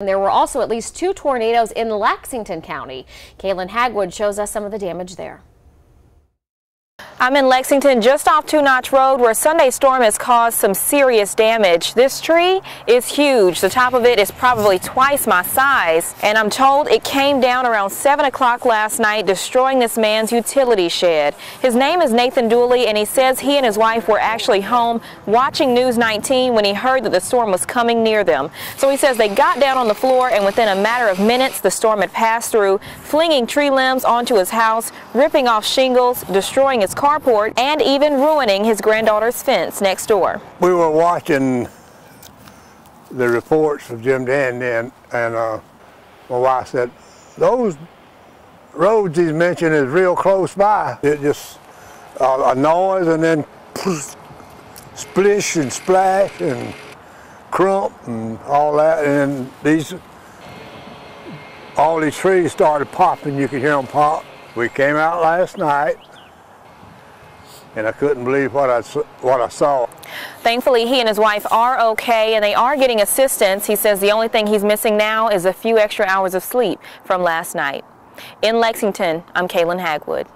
There were also at least two tornadoes in Lexington County. Kaylin Hagwood shows us some of the damage there. I'm in Lexington just off Two Notch Road where Sunday storm has caused some serious damage. This tree is huge. The top of it is probably twice my size and I'm told it came down around 7 o'clock last night destroying this man's utility shed. His name is Nathan Dooley and he says he and his wife were actually home watching News 19 when he heard that the storm was coming near them. So he says they got down on the floor and within a matter of minutes the storm had passed through, flinging tree limbs onto his house, ripping off shingles, destroying his car carport and even ruining his granddaughter's fence next door. We were watching the reports of Jim Gandy and, and uh, my wife said, those roads he's mentioned is real close by. It just, uh, a noise and then splish and splash and crump and all that. And these, all these trees started popping. You could hear them pop. We came out last night and I couldn't believe what I, what I saw. Thankfully, he and his wife are okay and they are getting assistance. He says the only thing he's missing now is a few extra hours of sleep from last night. In Lexington, I'm Kaylin Hagwood.